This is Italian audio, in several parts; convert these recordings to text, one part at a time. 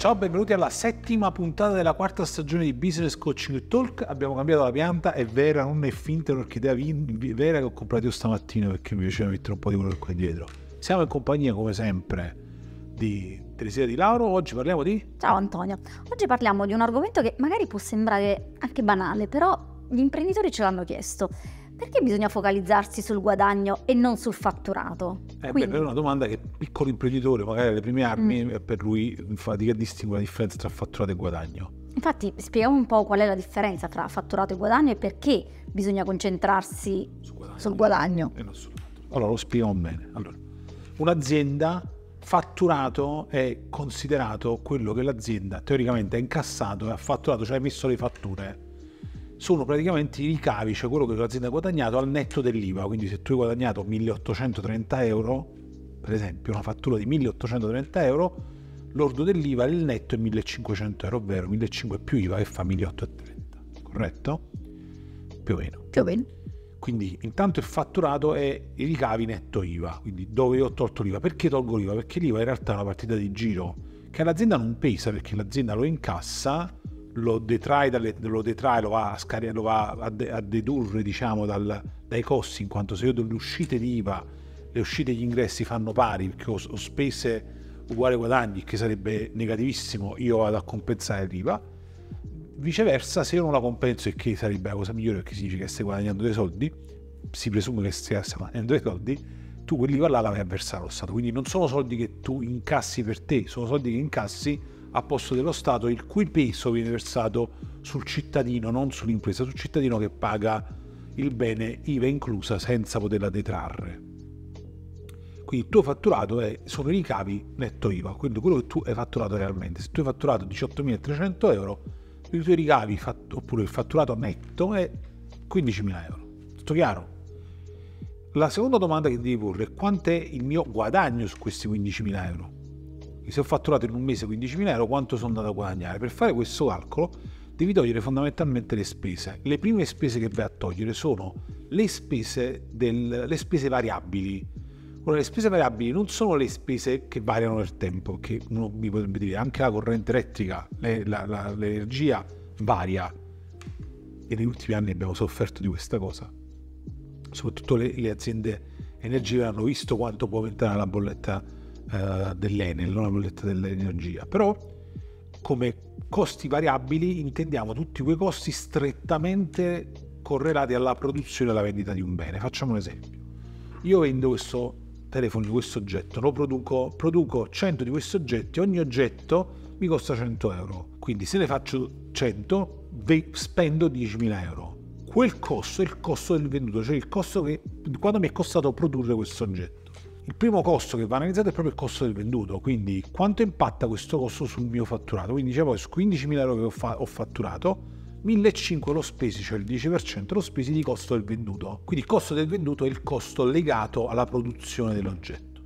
Ciao, benvenuti alla settima puntata della quarta stagione di Business Coaching Talk. Abbiamo cambiato la pianta, è vera, non è finta, è un'orchidea vera che ho comprato io stamattina perché mi piaceva mettere un po' di quello qua dietro. Siamo in compagnia, come sempre, di Teresia Di Lauro. Oggi parliamo di... Ciao Antonio, oggi parliamo di un argomento che magari può sembrare anche banale, però gli imprenditori ce l'hanno chiesto. Perché bisogna focalizzarsi sul guadagno e non sul fatturato? Eh Quindi... beh, è una domanda che piccolo imprenditore, magari alle prime armi, mm. per lui fatica a distinguere la differenza tra fatturato e guadagno. Infatti spieghiamo un po' qual è la differenza tra fatturato e guadagno e perché bisogna concentrarsi sul guadagno. Sul guadagno. E non sul allora lo spieghiamo bene. Allora, un'azienda fatturato è considerato quello che l'azienda teoricamente ha incassato e ha fatturato, cioè ha messo le fatture sono praticamente i ricavi, cioè quello che l'azienda ha guadagnato al netto dell'IVA. Quindi se tu hai guadagnato 1830 euro, per esempio una fattura di 1830 euro, l'ordo dell'IVA, il netto è 1500 euro, ovvero 1500 più IVA che fa 1830, corretto? Più o meno. Più o meno. Quindi intanto il fatturato è i ricavi netto IVA, quindi dove io ho tolto l'IVA. Perché tolgo l'IVA? Perché l'IVA in realtà è una partita di giro che l'azienda non pesa perché l'azienda lo incassa lo detrae, dalle, lo, detrae lo va, a, scar- lo va a, de- a dedurre diciamo, dal, dai costi, in quanto se io le uscite di IVA, le uscite e gli ingressi fanno pari, perché ho, ho spese uguali guadagni, che sarebbe negativissimo, io vado a compensare l'IVA. Viceversa, se io non la compenso, e che sarebbe la cosa migliore perché si dice che stai guadagnando dei soldi, si presume che stia guadagnando dei soldi, tu quell'IVA là la vai a versare allo Stato. Quindi non sono soldi che tu incassi per te, sono soldi che incassi a posto dello Stato, il cui peso viene versato sul cittadino, non sull'impresa, sul cittadino che paga il bene IVA inclusa senza poterla detrarre. Quindi il tuo fatturato è, sono i ricavi netto IVA, quindi quello che tu hai fatturato realmente. Se tu hai fatturato 18.300 euro, i tuoi ricavi oppure il fatturato netto è 15.000 euro. Tutto chiaro? La seconda domanda che devi porre è quanto è il mio guadagno su questi 15.000 euro? Se ho fatturato in un mese 15.000 euro, quanto sono andato a guadagnare? Per fare questo calcolo devi togliere fondamentalmente le spese. Le prime spese che vai a togliere sono le spese, del, le spese variabili. Ora, le spese variabili non sono le spese che variano nel tempo, che uno mi potrebbe dire anche la corrente elettrica, le, la, la, l'energia varia. E negli ultimi anni abbiamo sofferto di questa cosa. Soprattutto le, le aziende energie hanno visto quanto può aumentare la bolletta eh, dell'Enel, la bolletta dell'energia, però come costi variabili intendiamo tutti quei costi strettamente correlati alla produzione e alla vendita di un bene. Facciamo un esempio. Io vendo questo telefono di questo oggetto, lo produco, produco 100 di questi oggetti, ogni oggetto mi costa 100 euro, quindi se ne faccio 100 spendo 10.000 euro. Quel costo è il costo del venduto, cioè il costo che quando mi è costato produrre questo oggetto. Il primo costo che va analizzato è proprio il costo del venduto, quindi quanto impatta questo costo sul mio fatturato. Quindi dicevo, su 15.000 euro che ho, fa- ho fatturato, 1.500 l'ho spesi, cioè il 10% l'ho spesi di costo del venduto. Quindi il costo del venduto è il costo legato alla produzione dell'oggetto.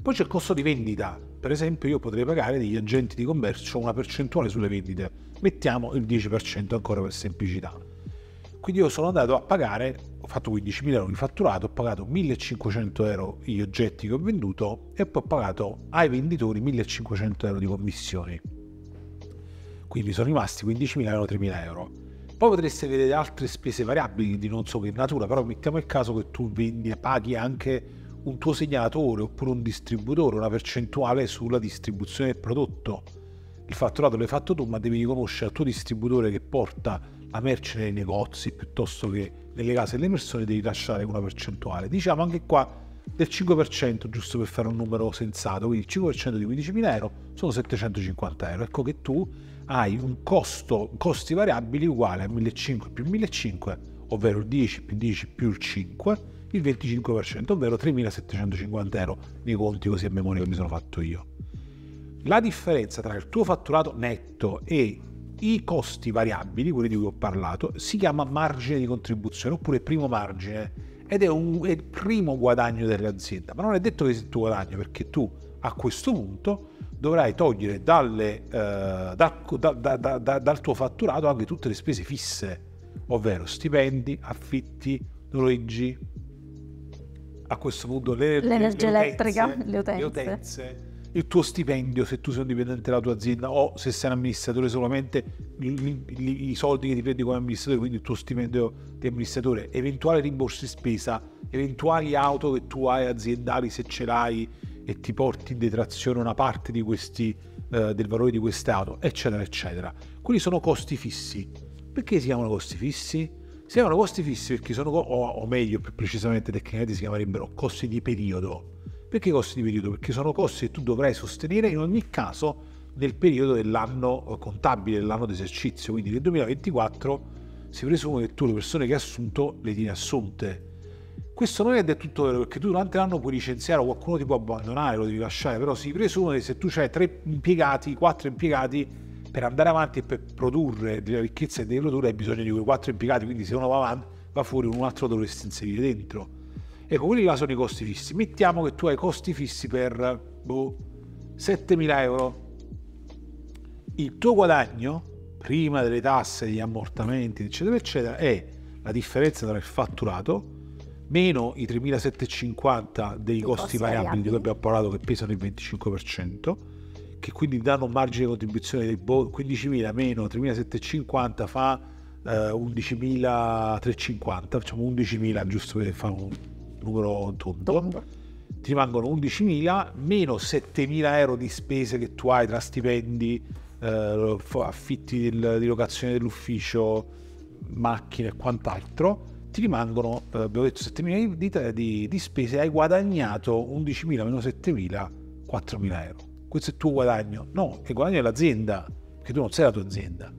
Poi c'è il costo di vendita. Per esempio io potrei pagare degli agenti di commercio una percentuale sulle vendite. Mettiamo il 10% ancora per semplicità. Quindi io sono andato a pagare, ho fatto 15.000 euro di fatturato, ho pagato 1.500 euro gli oggetti che ho venduto e poi ho pagato ai venditori 1.500 euro di commissioni. Quindi sono rimasti 15.000 euro, 3.000 euro. Poi potreste vedere altre spese variabili di non so che natura, però mettiamo il caso che tu vendi e paghi anche un tuo segnalatore oppure un distributore, una percentuale sulla distribuzione del prodotto. Il fatturato l'hai fatto tu, ma devi riconoscere al tuo distributore che porta la merce nei negozi piuttosto che nelle case delle persone devi lasciare una percentuale. Diciamo anche qua del 5%, giusto per fare un numero sensato, quindi il 5% di 15.000 euro sono 750 euro. Ecco che tu hai un costo, costi variabili uguale a 1.500 più 1.500, ovvero il 10 più 10 più il 5, il 25%, ovvero 3.750 euro nei conti così a memoria che mi sono fatto io. La differenza tra il tuo fatturato netto e i costi variabili, quelli di cui ho parlato, si chiama margine di contribuzione oppure primo margine ed è, un, è il primo guadagno dell'azienda, ma non è detto che sia il tuo guadagno perché tu a questo punto dovrai togliere dalle, eh, da, da, da, dal tuo fatturato anche tutte le spese fisse, ovvero stipendi, affitti, noleggi, a questo punto le, l'energia le elettrica, utenze, le utenze. le utenze, il tuo stipendio se tu sei un dipendente della tua azienda o se sei un amministratore solamente i, i- soldi che ti prendi come amministratore, quindi il tuo stipendio di amministratore, eventuali rimborsi spesa, eventuali auto che tu hai aziendali se ce l'hai e ti porti in detrazione una parte di questi, eh, del valore di queste auto, eccetera, eccetera. Quelli sono costi fissi. Perché si chiamano costi fissi? Si chiamano costi fissi perché sono, o, o meglio, più precisamente tecnicamente si chiamerebbero costi di periodo. Perché costi di periodo? Perché sono costi che tu dovrai sostenere in ogni caso nel periodo dell'anno eh, contabile, dell'anno d'esercizio. Quindi nel 2024 si presume che tu le persone che hai assunto le tieni assunte. Questo non è del tutto vero perché tu durante l'anno puoi licenziare o qualcuno ti può abbandonare, lo devi lasciare, però si presume che se tu hai tre impiegati, quattro impiegati, per andare avanti e per produrre della ricchezza e devi produrre hai bisogno di quei quattro impiegati, quindi se uno va avanti va fuori un altro dovresti inserire dentro. Ecco, quelli là sono i costi fissi. Mettiamo che tu hai costi fissi per boh, 7.000 euro. Il tuo guadagno, prima delle tasse, gli ammortamenti, eccetera, eccetera, è la differenza tra il fatturato meno i 3.750 dei costi costi variabili di cui abbiamo parlato che pesano il 25%, che quindi danno un margine di contribuzione di boh, 15.000 meno 3.750 fa eh, 11.350, facciamo 11.000 giusto per fare un numero tondo Tondo. ti rimangono 11.000 meno 7.000 euro di spese che tu hai tra stipendi, eh, affitti del- di locazione dell'ufficio, macchine e quant'altro, ti rimangono, eh, abbiamo detto 7.000 di, di, di spese, hai guadagnato 11.000 meno 7.000, 4.000 euro. Questo è il tuo guadagno. No, il guadagno dell'azienda, che tu non sei la tua azienda,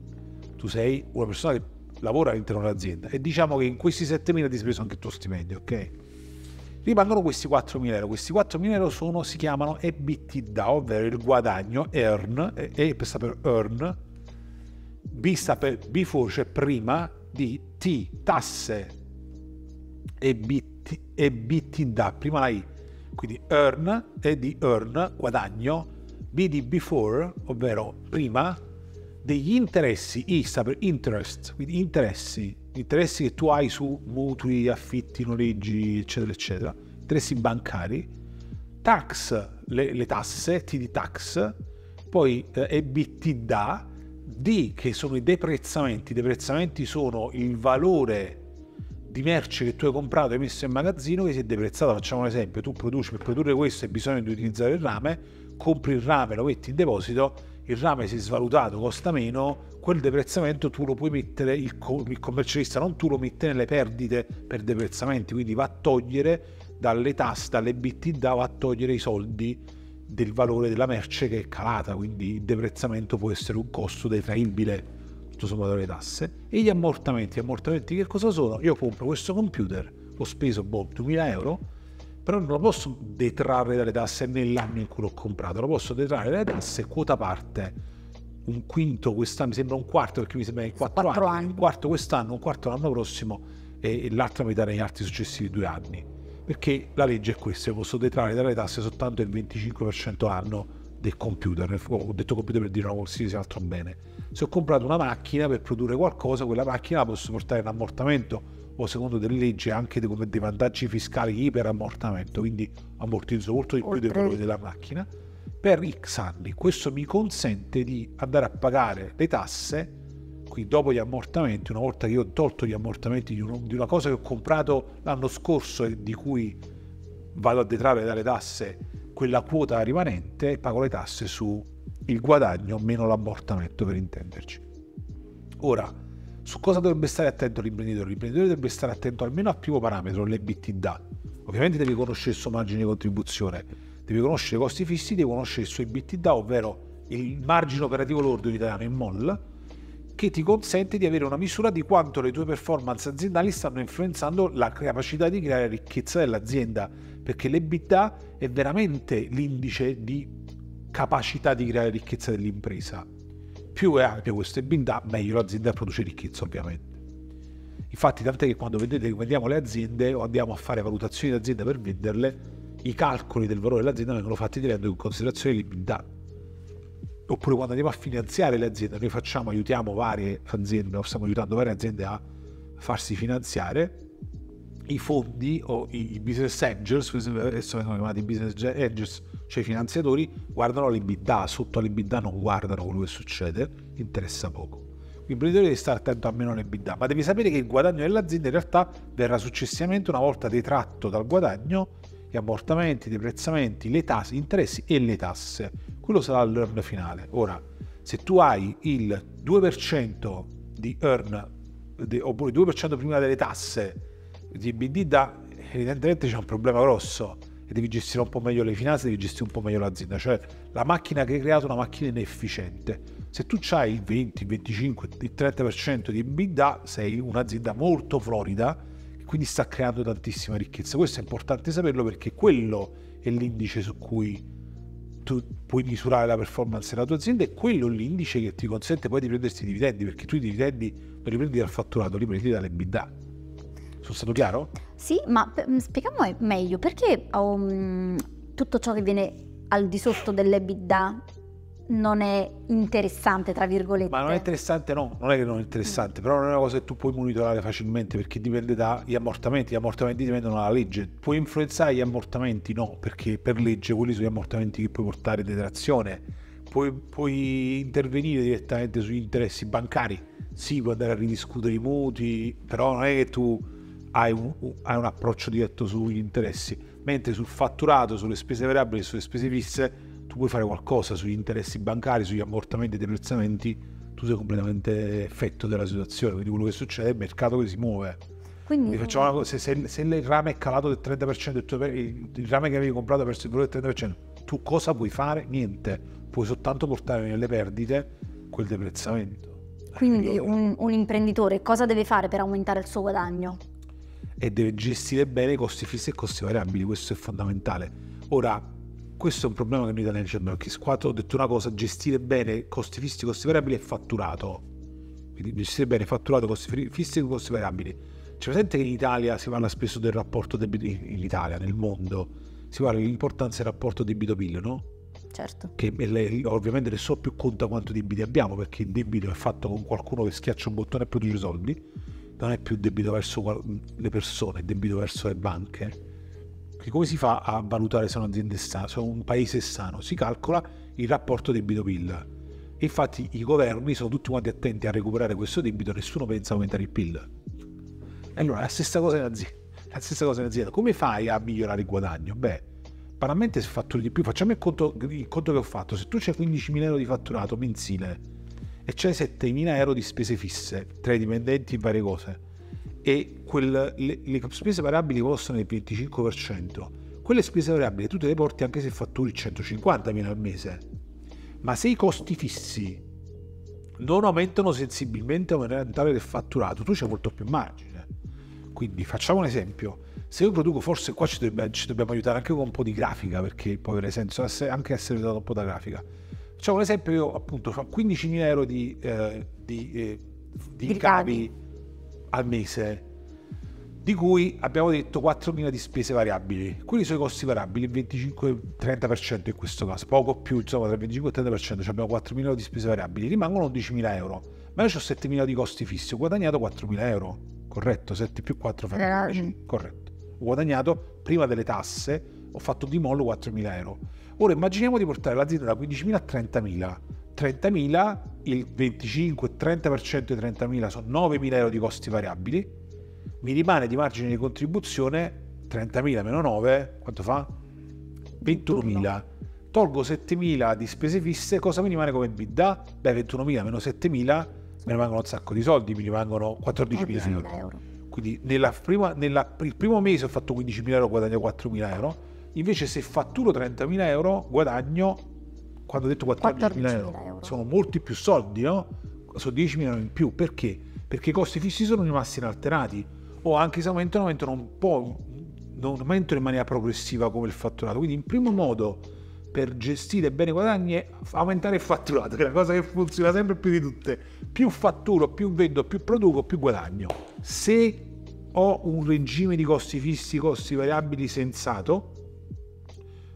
tu sei una persona che lavora all'interno dell'azienda e diciamo che in questi 7.000 ti sei preso anche il tuo stipendio, ok? Rimangono questi 4.000 euro. Questi 4.000 euro sono, si chiamano EBITDA, ovvero il guadagno, earn, e E sta per earn, B sta per before, cioè prima, di T, tasse, EBT, EBITDA, prima la I, quindi earn, E di earn, guadagno, B di before, ovvero prima, degli interessi, I sta per interest, quindi interessi, interessi che tu hai su mutui, affitti, noleggi, eccetera, eccetera, interessi bancari, tax, le, le tasse, T di tax, poi eh, EBITDA, D che sono i deprezzamenti, i deprezzamenti sono il valore di merce che tu hai comprato e messo in magazzino che si è deprezzato. Facciamo un esempio: tu produci per produrre questo hai bisogno di utilizzare il rame, compri il rame, lo metti in deposito, il rame si è svalutato, costa meno, quel deprezzamento tu lo puoi mettere, il, co- il commercialista non tu lo mette nelle perdite per deprezzamenti, quindi va a togliere dalle tasse, dalle BTD, va a togliere i soldi del valore della merce che è calata, quindi il deprezzamento può essere un costo detraibile tutto sommato le tasse e gli ammortamenti, gli ammortamenti che cosa sono? Io compro questo computer, l'ho speso boh, 2000 euro, però non lo posso detrarre dalle tasse nell'anno in cui l'ho comprato, lo posso detrarre dalle tasse quota parte, un quinto quest'anno, mi sembra un quarto perché mi sembra in quattro, Quattro anni, anni. un quarto quest'anno, un quarto l'anno prossimo e, e l'altra metà negli altri successivi due anni. Perché la legge è questa, io posso detrarre dalle tasse soltanto il 25% l'anno del computer, ho detto computer per dire una qualsiasi altro bene. Se ho comprato una macchina per produrre qualcosa, quella macchina la posso portare in ammortamento o secondo delle leggi anche dei, dei vantaggi fiscali iperammortamento, quindi ammortizzo molto di più del Oltre- valore della macchina per X anni. Questo mi consente di andare a pagare le tasse, qui dopo gli ammortamenti, una volta che io ho tolto gli ammortamenti di, una cosa che ho comprato l'anno scorso e di cui vado a detrarre dalle tasse quella quota rimanente pago le tasse su il guadagno meno l'ammortamento per intenderci. Ora, su cosa dovrebbe stare attento l'imprenditore? L'imprenditore dovrebbe stare attento almeno al primo parametro, l'EBITDA. Ovviamente deve conoscere il suo margine di contribuzione, deve conoscere i costi fissi, deve conoscere il suo EBITDA, ovvero il margine operativo lordo italiano in MOL, che ti consente di avere una misura di quanto le tue performance aziendali stanno influenzando la capacità di creare ricchezza dell'azienda, perché l'EBITDA è veramente l'indice di capacità di creare ricchezza dell'impresa. Più è ampio questo EBITDA, meglio l'azienda produce ricchezza ovviamente. Infatti tant'è che quando vedete che vendiamo le aziende o andiamo a fare valutazioni di azienda per venderle, i calcoli del valore dell'azienda vengono fatti tenendo in considerazione l'EBITDA. Oppure quando andiamo a finanziare le aziende, noi facciamo, aiutiamo varie aziende, stiamo aiutando varie aziende a farsi finanziare i fondi o i business angels, adesso vengono chiamati business angels, cioè i finanziatori, guardano l'EBITDA, sotto l'EBITDA non guardano quello che succede, interessa poco. L'imprenditore deve stare attento a meno all'EBITDA, ma devi sapere che il guadagno dell'azienda in realtà verrà successivamente una volta detratto dal guadagno gli ammortamenti, i deprezzamenti, le tasse, gli interessi e le tasse. Quello sarà l'earn finale. Ora, se tu hai il 2% di earn oppure il 2% prima delle tasse di EBITDA, evidentemente c'è un problema grosso e devi gestire un po' meglio le finanze, devi gestire un po' meglio l'azienda, cioè la macchina che hai creato è una macchina inefficiente. Se tu hai il 20, il 25, il 30% di EBITDA, sei un'azienda molto florida quindi sta creando tantissima ricchezza. Questo è importante saperlo perché quello è l'indice su cui tu puoi misurare la performance della tua azienda e quello è l'indice che ti consente poi di prendersi i dividendi, perché tu i dividendi non li prendi dal fatturato, li prendi dall'EBITDA. Sono stato chiaro? Sì, ma mm, spieghiamo meglio, perché um, tutto ciò che viene al di sotto dell'EBITDA non è interessante, tra virgolette. Ma non è interessante, no, non è che non è interessante, mm. però non è una cosa che tu puoi monitorare facilmente perché dipende dagli ammortamenti, gli ammortamenti dipendono dalla legge. Puoi influenzare gli ammortamenti? No, perché per legge quelli sono gli ammortamenti che puoi portare detrazione. Puoi, puoi intervenire direttamente sugli interessi bancari, sì, puoi andare a ridiscutere i mutui, però non è che tu hai un, hai un approccio diretto sugli interessi, mentre sul fatturato, sulle spese variabili e sulle spese fisse tu puoi fare qualcosa sugli interessi bancari, sugli ammortamenti e deprezzamenti, tu sei completamente effetto della situazione, quindi quello che succede è il mercato che si muove. Quindi, quindi facciamo una cosa, se, se, il rame è calato del 30%, il, il rame che avevi comprato verso il valore del 30%, tu cosa puoi fare? Niente, puoi soltanto portare nelle perdite quel deprezzamento. Quindi un, un imprenditore cosa deve fare per aumentare il suo guadagno? e deve gestire bene i costi fissi e i costi variabili, questo è fondamentale. Ora, questo è un problema che noi italiani ci abbiamo, perché qua ho detto una cosa, gestire bene costi fissi e costi variabili è fatturato. Quindi gestire bene fatturato, costi fissi e costi variabili. C'è presente che in Italia si parla spesso del rapporto debito, in Italia, nel mondo, si parla dell'importanza del rapporto debito-PIL, no? Certo. Che ovviamente nessuno più conta quanto debiti abbiamo, perché il debito è fatto con qualcuno che schiaccia un bottone e produce soldi non è più debito verso le persone, è debito verso le banche. Quindi come si fa a valutare se un'azienda è sana, se un paese è sano? Si calcola il rapporto debito-PIL. Infatti i governi sono tutti quanti attenti a recuperare questo debito, nessuno pensa a aumentare il PIL. Allora la stessa cosa in azienda. La stessa cosa in azienda. Come fai a migliorare il guadagno? Beh, banalmente se fatturi di più, facciamo il conto, il conto che ho fatto. Se tu c'hai 15.000 euro di fatturato mensile e c'hai 7.000 euro di spese fisse tra i dipendenti e varie cose e quel, le, le, spese variabili costano il 25%, quelle spese variabili tu te le porti anche se fatturi 150.000 al mese, ma se i costi fissi non aumentano sensibilmente aumentare del fatturato, tu c'hai molto più margine. Quindi facciamo un esempio, se io produco, forse qua ci dobbiamo, ci dobbiamo aiutare anche con un po' di grafica, perché può avere senso anche essere aiutato un po' da grafica. Facciamo un esempio, io appunto ho 15.000 euro di, eh, di, eh, di ricavi al mese, di cui abbiamo detto 4.000 di spese variabili. Quelli sono i costi variabili, il 25-30% in questo caso, poco più, insomma tra il 25 e il 30%, cioè abbiamo 4.000 euro di spese variabili, rimangono 11.000 euro, ma io ho 7.000 di costi fissi, ho guadagnato 4.000 euro, corretto? 7 più 4 fa 10, corretto. Ho guadagnato prima delle tasse, ho fatto di mollo 4.000 euro Ora immaginiamo di portare l'azienda da 15.000 a 30.000. 30.000, il 25-30% di 30.000 sono 9.000 euro di costi variabili, mi rimane di margine di contribuzione 30.000 meno 9, quanto fa? 21.000. Tolgo 7.000 di spese fisse, cosa mi rimane come bidda? Beh, 21.000 meno 7.000 mi rimangono un sacco di soldi, mi rimangono 14.000 euro. Quindi nella prima, nella, il primo mese ho fatto 15.000 euro, guadagno 4.000 euro Invece se fatturo 30.000 euro guadagno, quando ho detto 14.000 euro, euro, sono molti più soldi, no? Sono 10.000 euro in più. Perché? Perché i costi fissi sono rimasti inalterati o anche se aumentano, aumentano un po', non aumentano in maniera progressiva come il fatturato. Quindi in primo modo per gestire bene i guadagni è aumentare il fatturato, che è la cosa che funziona sempre più di tutte. Più fatturo, più vendo, più produco, più guadagno. Se ho un regime di costi fissi, costi variabili sensato,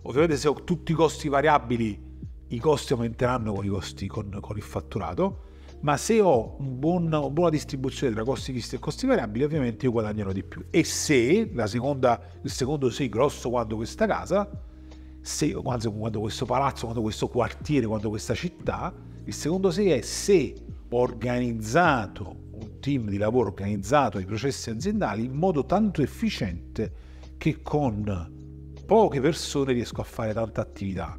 Ovviamente se ho tutti i costi variabili, i costi aumenteranno con, costi, con, con il fatturato. ma se ho un buon, una buona distribuzione tra costi fissi e costi variabili, ovviamente io guadagnerò di più. E se, seconda, il secondo se grosso quando questa casa, se, quando, quando questo palazzo, quando questo quartiere, quando questa città, il secondo se è se ho organizzato un team di lavoro, organizzato i processi aziendali in modo tanto efficiente che con poche persone riesco a fare tanta attività.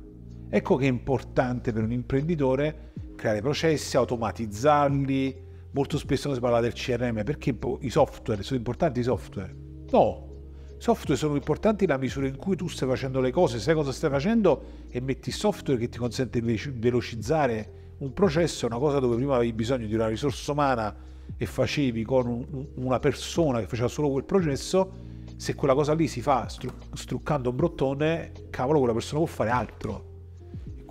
Ecco che è importante per un imprenditore creare processi, automatizzarli. Molto spesso si parla del CRM perché i software sono importanti i software. No, i software sono importanti nella misura in cui tu stai facendo le cose, sai cosa stai facendo e metti software che ti consente di velocizzare un processo, una cosa dove prima avevi bisogno di una risorsa umana e facevi con un, una persona che faceva solo quel processo, se quella cosa lì si fa struccando un brottone, cavolo, quella persona può fare altro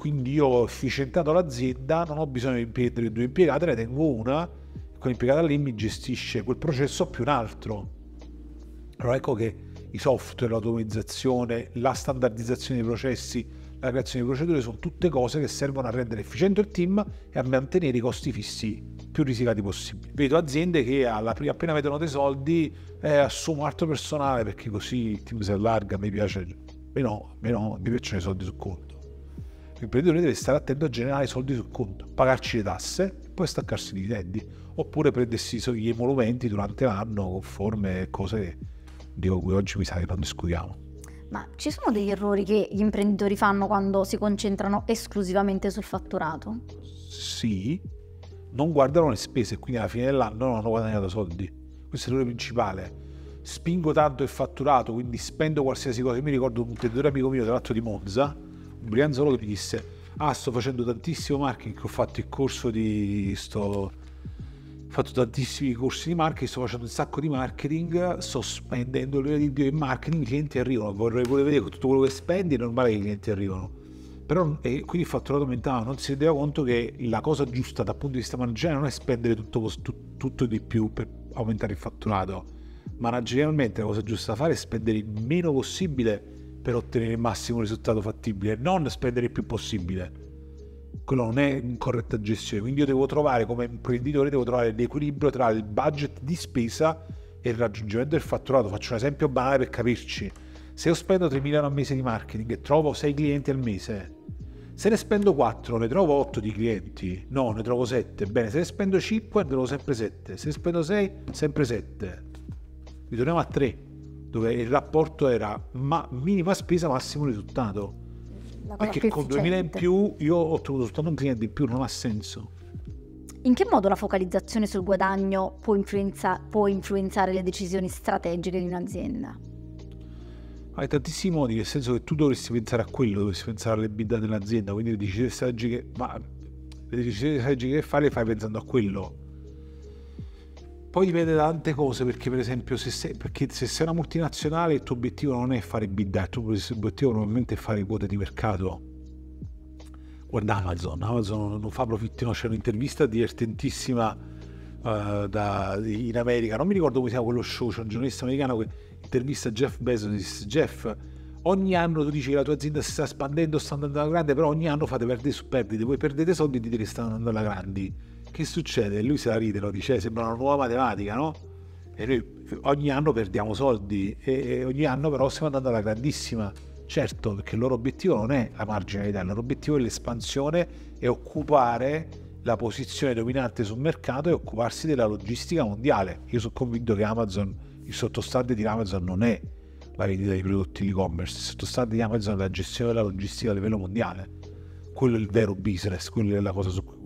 quindi io ho efficientato l'azienda, non ho bisogno di prendere due impiegate, ne tengo una, quell'impiegata lì mi gestisce quel processo più un altro. Allora ecco che i software, l'automatizzazione, la standardizzazione dei processi, la creazione di procedure sono tutte cose che servono a rendere efficiente il team e a mantenere i costi fissi più risicati possibili. Vedo aziende che alla, appena vedono dei soldi eh, assumo altro personale perché così il team si allarga, mi piace. A no, mi piacciono i soldi sul conto l'imprenditore deve stare attento a generare soldi sul conto, pagarci le tasse e poi staccarsi i dividendi, oppure prendersi gli emolumenti durante l'anno con forme e cose di cui oggi mi sa che non discutiamo. Ma ci sono degli errori che gli imprenditori fanno quando si concentrano esclusivamente sul fatturato? Sì, non guardano le spese quindi alla fine dell'anno non hanno guadagnato soldi. Questo è l'errore principale. Spingo tanto il fatturato, quindi spendo qualsiasi cosa. Io mi ricordo un imprenditore amico mio, tra l'altro di Monza, Brianzolo che mi disse ah sto facendo tantissimo marketing ho fatto il corso di sto fatto tantissimi corsi di marketing sto facendo un sacco di marketing sto spendendo l'ora di Dio in marketing i clienti arrivano vorrei vedere tutto quello che spendi è normale che i clienti arrivano. Però e quindi il fatturato aumentava non si rendeva conto che la cosa giusta dal punto di vista manageriale non è spendere tutto, tutto, tutto di più per aumentare il fatturato managerialmente la cosa giusta da fare è spendere il meno possibile per ottenere il massimo risultato fattibile, non spendere il più possibile. Quello non è corretta gestione, quindi io devo trovare come imprenditore, devo trovare l'equilibrio tra il budget di spesa e il raggiungimento del fatturato. Faccio un esempio banale per capirci. Se io spendo 3.000 euro al mese di marketing e trovo 6 clienti al mese, se ne spendo 4, ne trovo 8 di clienti? No, ne trovo 7. Bene, se ne spendo 5, ne trovo sempre 7. Se ne spendo 6, sempre 7. Ritorniamo a 3 dove il rapporto era ma minima spesa, massimo risultato. Perché con 2000 in più io ho ottenuto soltanto un cliente in più, non ha senso. In che modo la focalizzazione sul guadagno può, influenza- può influenzare le decisioni strategiche di un'azienda? Hai tantissimi modi, nel senso che tu dovresti pensare a quello, dovresti pensare alle bidda dell'azienda, quindi le decisioni strategiche, ma le decisioni strategiche che fai le fai pensando a quello poi dipende da tante cose, perché per esempio se sei, se sei una multinazionale il tuo obiettivo non è fare bid, il tuo obiettivo normalmente è fare quote di mercato. Guarda Amazon, Amazon non fa profitti, no? c'è un'intervista divertentissima uh, da, in America, non mi ricordo come si chiama quello show, c'è un giornalista americano che intervista Jeff Bezos dice Jeff, ogni anno tu dici che la tua azienda si sta espandendo, sta andando alla grande, però ogni anno fate perdite su perdite, voi perdete soldi e dite che stanno andando alla grande che succede? Lui se la ride, lo dice, sembra una nuova matematica, no? E noi ogni anno perdiamo soldi e, ogni anno però stiamo andando alla grandissima. Certo, perché il loro obiettivo non è la marginalità, il loro obiettivo è l'espansione e occupare la posizione dominante sul mercato e occuparsi della logistica mondiale. Io sono convinto che Amazon, il sottostante di Amazon non è la vendita di prodotti e-commerce, il sottostante di Amazon è la gestione della logistica a livello mondiale. Quello è il vero business, quella è la cosa su cui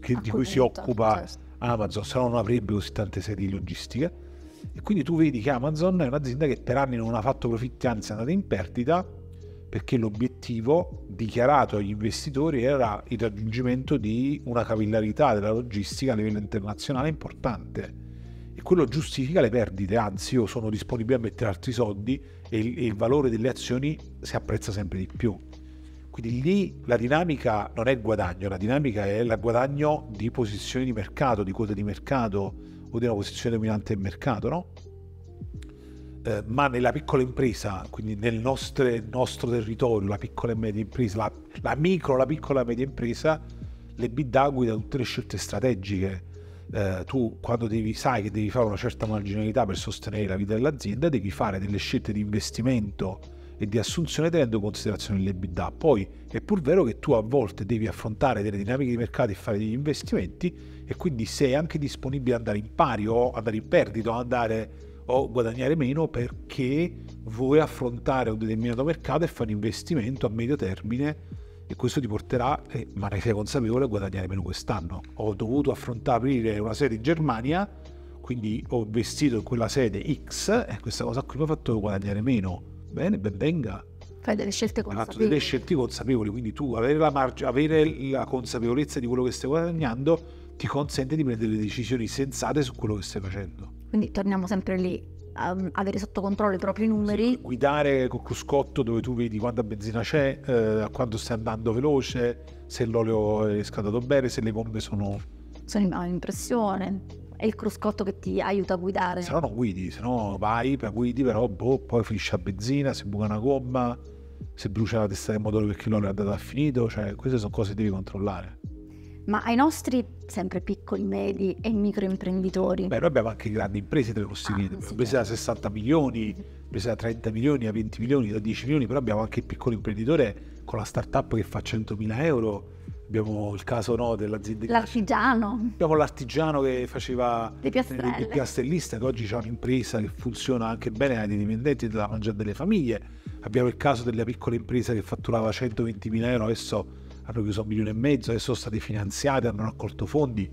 che, di cui si occupa certo. Amazon, se no non avrebbe così tante sedi di logistica. E quindi tu vedi che Amazon è un'azienda che per anni non ha fatto profitti, anzi è andata in perdita, perché l'obiettivo dichiarato agli investitori era il raggiungimento di una capillarità della logistica a livello internazionale importante. E quello giustifica le perdite, anzi io sono disponibile a mettere altri soldi e il, e il valore delle azioni si apprezza sempre di più. Quindi lì la dinamica non è guadagno, la dinamica è il guadagno di posizioni di mercato, di quote di mercato o di una posizione dominante del mercato, no? Eh, ma nella piccola impresa, quindi nel nostre, nostro territorio, la piccola e media impresa, la, la micro, la piccola e media impresa, l'EBITDA guida tutte le scelte strategiche. Eh, tu quando devi, sai che devi fare una certa marginalità per sostenere la vita dell'azienda, devi fare delle scelte di investimento e di assunzione tenendo in considerazione l'EBITDA. Poi è pur vero che tu a volte devi affrontare delle dinamiche di mercato e fare degli investimenti e quindi sei anche disponibile ad andare in pari o andare in perdita o andare o guadagnare meno perché vuoi affrontare un determinato mercato e fare investimento a medio termine e questo ti porterà, eh, ma ne sei consapevole, a guadagnare meno quest'anno. Ho dovuto affrontare aprire una sede in Germania, quindi ho investito in quella sede X e questa cosa qui mi ha fatto guadagnare meno. Bene, ben venga. Fai delle scelte Hai fatto consapevoli. delle scelte consapevoli, quindi tu avere la, marge, avere la consapevolezza di quello che stai guadagnando ti consente di prendere le decisioni sensate su quello che stai facendo. Quindi torniamo sempre lì, a avere sotto controllo i propri numeri. Guidare col cruscotto dove tu vedi quanta benzina c'è, eh, a quanto stai andando veloce, se l'olio è scaldato bene, se le pompe sono... sono in pressione, è il cruscotto che ti aiuta a guidare. Se no non guidi, se no vai, guidi, però boh, poi finisce la benzina, si buca una gomma, se brucia la testa del motore perché l'olio è andato a finito, cioè queste sono cose che devi controllare. Ma ai nostri sempre piccoli, medi e microimprenditori, Beh, noi abbiamo anche grandi imprese, te le posso Ah, sì, imprese da 60 milioni, imprese da 30 milioni, da 20 milioni, da 10 milioni, però abbiamo anche il piccolo imprenditore con la startup che fa 100.000 euro, abbiamo il caso no, dell'azienda l'artigiano, Abbiamo l'artigiano che faceva le piastrelle. il piastrellista che oggi c'è un'impresa che funziona anche bene ai dipendenti della mangiare delle famiglie. Abbiamo il caso della piccola impresa che fatturava 120.000 euro, adesso hanno chiuso un milione e mezzo, adesso sono stati finanziati, hanno raccolto fondi.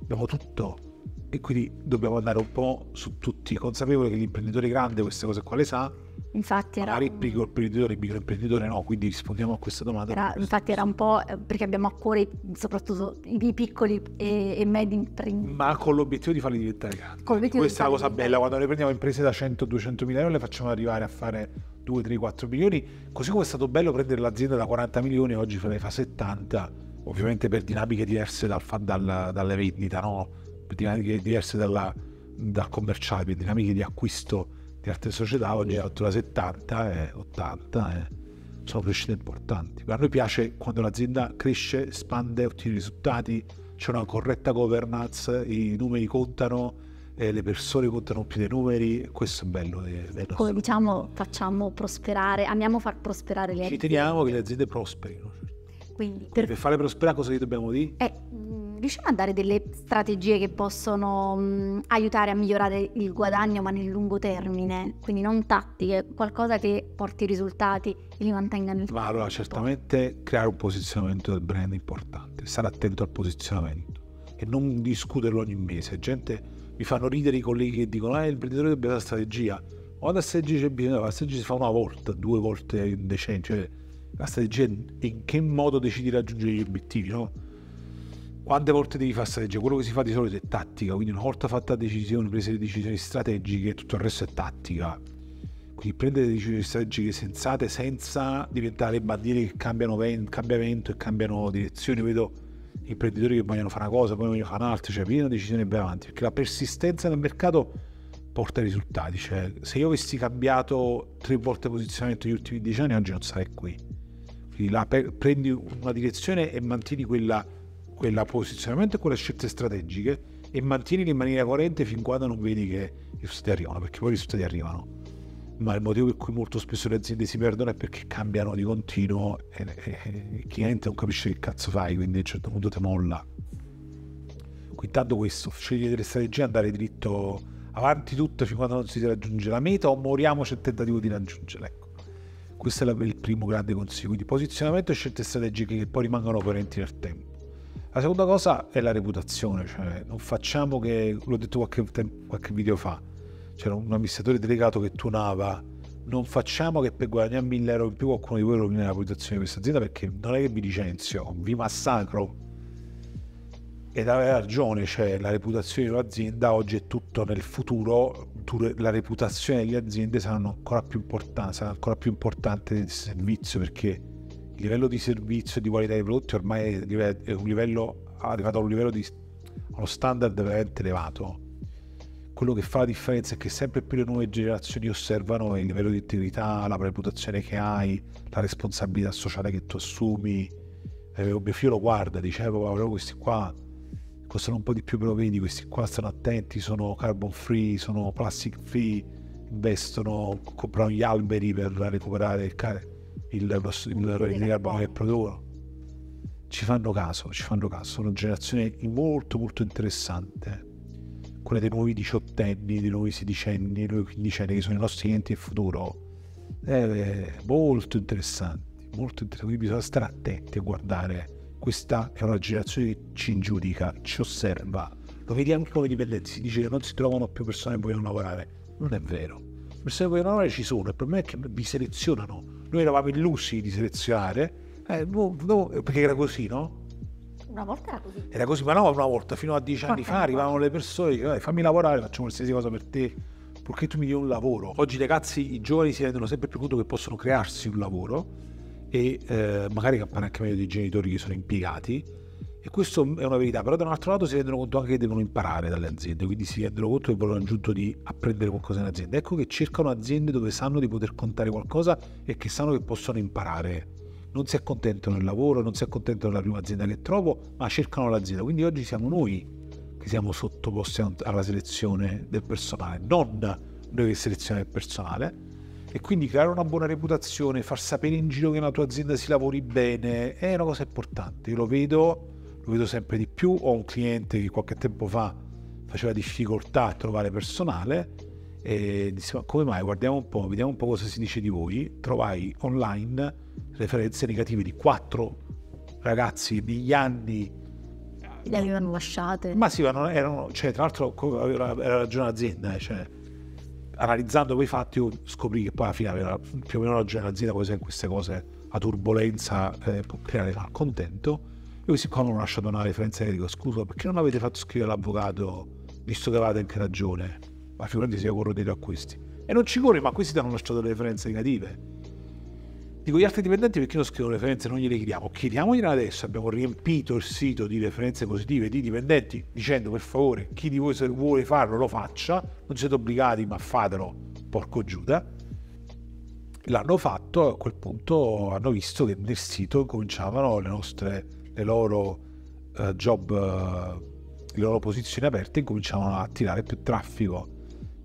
Abbiamo tutto. E quindi dobbiamo andare un po' su tutti, consapevoli che l'imprenditore grande queste cose qua le sa, Infatti era, magari il piccolo imprenditore, il microimprenditore no, quindi rispondiamo a questa domanda. era- infatti era un po' eh, perché abbiamo a cuore soprattutto i piccoli e, e medi imprenditori. ma con l'obiettivo di farli diventare grandi. L'obiettivo di Questa è la cosa bella, quando noi prendiamo imprese da 100-200 mila euro le facciamo arrivare a fare 2, 3, 4 milioni, così come è stato bello prendere l'azienda da 40 milioni, oggi ne fa 70, ovviamente per dinamiche diverse dal, dal- dalle vendite, no? Dinamiche diverse dalla- dal commerciale, dinamiche di acquisto di altre società, oggi fattura 70 e 80 e sono crescite importanti. A noi piace quando l'azienda cresce, espande, ottiene risultati, c'è una corretta governance, i numeri contano, eh, le persone contano più dei numeri, questo è bello. nostri- Come diciamo, facciamo prosperare, amiamo far prosperare le Ci aziende. teniamo che le aziende prosperino. Quindi Per, per, farle prosperare cosa gli dobbiamo dire? eh, riusciamo a dare delle strategie che possono mh, aiutare a migliorare il guadagno ma nel lungo termine, quindi non tattiche, qualcosa che porti risultati e li mantenga nel Ma allora certamente creare un posizionamento del brand importante, stare attento al posizionamento e non discuterlo ogni mese. Gente, mi fanno ridere i colleghi che dicono ah l'imprenditore deve avere la strategia. Quando la strategia c'è bisogno, la strategia si fa una volta, due volte in decennio. Cioè, la strategia è in che modo decidi di raggiungere gli obiettivi, no? Quante volte devi fare strategia? Quello che si fa di solito è tattica, quindi una volta fatta decisioni, prese le decisioni strategiche, tutto il resto è tattica. Quindi prendere decisioni strategiche sensate senza diventare bandiere che cambiano ven- cambiamento e cambiano direzione. Vedo imprenditori che vogliono fare una cosa, poi vogliono fare un'altra, cioè prima una decisione e vai avanti, perché la persistenza nel mercato porta risultati. Cioè, se io avessi cambiato tre volte posizionamento negli ultimi dieci anni, oggi non sarei qui. Quindi la prendi una direzione e mantieni quella, quella posizionamento e quelle scelte strategiche e mantienili in maniera coerente fin quando non vedi che i risultati arrivano, perché poi i risultati arrivano. Ma il motivo per cui molto spesso le aziende si perdono è perché cambiano di continuo e, e- e il cliente non capisce che cazzo fai, quindi a un certo punto ti molla. Quindi intanto questo, scegliere delle strategie e andare dritto avanti tutto fin quando non si raggiunge la meta o moriamoci al tentativo di raggiungerla. Ecco. Questo è il primo grande consiglio, quindi posizionamento e scelte strategiche che poi rimangono coerenti nel tempo. La seconda cosa è la reputazione, cioè non facciamo che, l'ho detto qualche, qualche video fa, c'era un amministratore delegato che tuonava, non facciamo che per guadagnare 1000 euro in più qualcuno di voi rovina la reputazione di questa azienda perché non è che vi licenzio, vi massacro. Ed aveva ragione, cioè la reputazione di un'azienda oggi è tutto nel futuro, tu- la reputazione delle aziende saranno ancora più importante, sarà ancora più importante del servizio perché il livello di servizio e di qualità dei prodotti ormai è è un livello arrivato a un livello di uno standard veramente elevato. Quello che fa la differenza è che sempre più le nuove generazioni osservano il livello di integrità, la reputazione che hai, la responsabilità sociale che tu assumi, eh, mio figlio lo guarda, dice, eh, però questi qua costano un po' di più, però vedi, questi qua stanno attenti, sono carbon free, sono plastic free, investono, comprano gli alberi per recuperare il, il, il, il, il carbone che producono. Ci fanno caso, ci fanno caso, sono generazioni molto molto interessanti. Quelle dei nuovi diciottenni, dei nuovi sedicenni, dei nuovi quindicenni che sono i nostri clienti del futuro. Eh, molto interessanti, molto interessanti. Quindi bisogna stare attenti a guardare. Questa è una generazione che ci giudica, ci osserva. Lo vedi anche con i dipendenti, si dice che non si trovano più persone che vogliono lavorare. Non è vero. Le persone che vogliono lavorare ci sono, il problema è che vi selezionano. Noi eravamo illusi di selezionare, eh, no, no, perché era così, no? Una volta era così. Era così, ma no, una volta, fino a dieci anni fa arrivavano le persone che fammi lavorare, facciamo qualsiasi cosa per te, purché tu mi dia un lavoro. Oggi i ragazzi, i giovani si rendono sempre più conto che possono crearsi un lavoro e eh, magari anche meglio dei genitori che sono impiegati. E questo è una verità, però da un altro lato si rendono conto anche che devono imparare dalle aziende, quindi si rendono conto che vogliono aggiunto di apprendere qualcosa in azienda. Ecco che cercano aziende dove sanno di poter contare qualcosa e che sanno che possono imparare non si accontentano del lavoro, non si accontentano della prima azienda che trovo, ma cercano l'azienda. Quindi oggi siamo noi che siamo sottoposti alla selezione del personale, non noi che selezioniamo il personale. E quindi creare una buona reputazione, far sapere in giro che nella tua azienda si lavori bene, è una cosa importante. Io lo vedo, lo vedo sempre di più. Ho un cliente che qualche tempo fa faceva difficoltà a trovare personale e disse ma come mai guardiamo un po', vediamo un po' cosa si dice di voi. Trovai online referenze negative di quattro ragazzi negli anni le avevano lasciate ma sì, ma erano, cioè, tra l'altro aveva, era ragione l'azienda eh, cioè, analizzando quei fatti io scoprì che poi alla fine aveva più o meno ragione l'azienda poi sai queste cose a turbolenza eh, può creare malcontento io qua non ho lasciato una referenza e dico scusa perché non avete fatto scrivere l'avvocato visto che avevate anche ragione ma figurati se io corro dietro a questi e non ci corre ma questi ti hanno lasciato delle referenze negative Dico, gli altri dipendenti perché non scrivono referenze, non gliele chiediamo. Chiediamogliele adesso, abbiamo riempito il sito di referenze positive di dipendenti dicendo per favore chi di voi se vuole farlo lo faccia, non siete obbligati ma fatelo, porco Giuda. L'hanno fatto a quel punto hanno visto che nel sito cominciavano le nostre, le loro uh, job, uh, le loro posizioni aperte cominciavano a attirare più traffico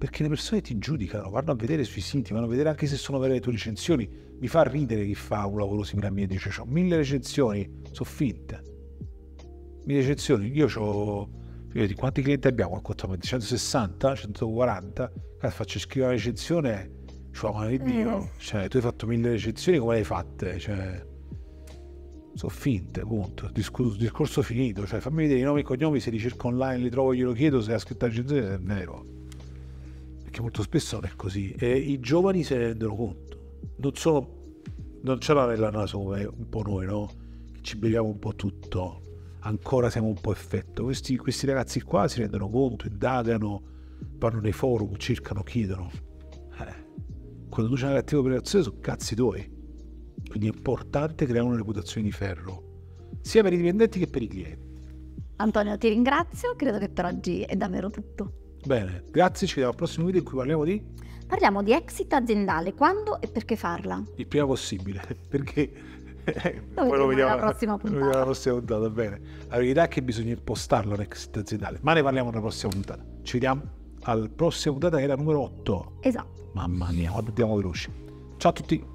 perché le persone ti giudicano, vanno a vedere sui siti, vanno a vedere anche se sono vere le tue recensioni. Mi fa ridere chi fa un lavoro simile a me e dice ho mille recensioni, sono finte. Mille recensioni, io ho... Vedi, quanti clienti abbiamo? 160, 140? Faccio scrivere una recensione, cioè, di Dio, eh. cioè, tu hai fatto mille recensioni, come le hai fatte? Cioè, sono finte, punto. Discorso, discorso finito. Cioè, fammi vedere i nomi e cognomi, se li cerco online, li trovo, glielo chiedo, se ha scritto la recensione è vero perché molto spesso non è così e i giovani se ne rendono conto non sono non ce l'ha nella naso come un po' noi no? che ci beviamo un po' tutto ancora siamo un po' effetto questi, questi ragazzi qua si rendono conto indagano vanno nei forum cercano chiedono eh. quando tu c'hai una cattiva operazione sono cazzi tuoi quindi è importante creare una reputazione di ferro sia per i dipendenti che per i clienti Antonio ti ringrazio credo che per oggi è davvero tutto Bene, grazie, ci vediamo al prossimo video in cui parliamo di... Parliamo di exit aziendale, quando e perché farla? Il prima possibile, perché... poi lo vediamo alla prossima puntata. Alla prossima puntata, bene. La verità è che bisogna impostarlo l'exit aziendale, ma ne parliamo nella prossima puntata. Ci vediamo alla prossima puntata che è la numero 8. Esatto. Mamma mia, quanto andiamo veloci. Ciao a tutti.